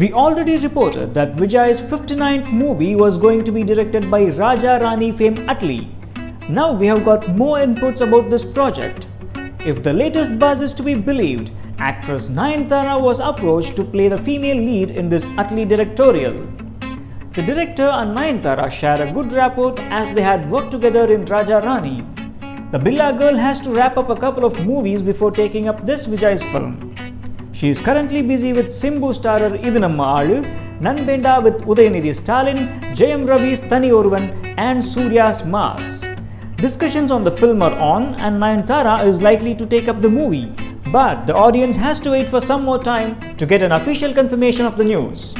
We already reported that Vijay's 59th movie was going to be directed by Raja Rani fame Atlee. Now we have got more inputs about this project. If the latest buzz is to be believed, actress Nayanthara was approached to play the female lead in this Atlee directorial. The director and Nayanthara share a good rapport as they had worked together in Raja Rani. The Billa girl has to wrap up a couple of movies before taking up this Vijay's film. She is currently busy with Simbu starrer Idunamma Alu, Nanbenda with Udayanidhi Stalin, Jayam Ravi's Thani Oruvan and Surya's Mars. Discussions on the film are on and Nayanthara is likely to take up the movie, but the audience has to wait for some more time to get an official confirmation of the news.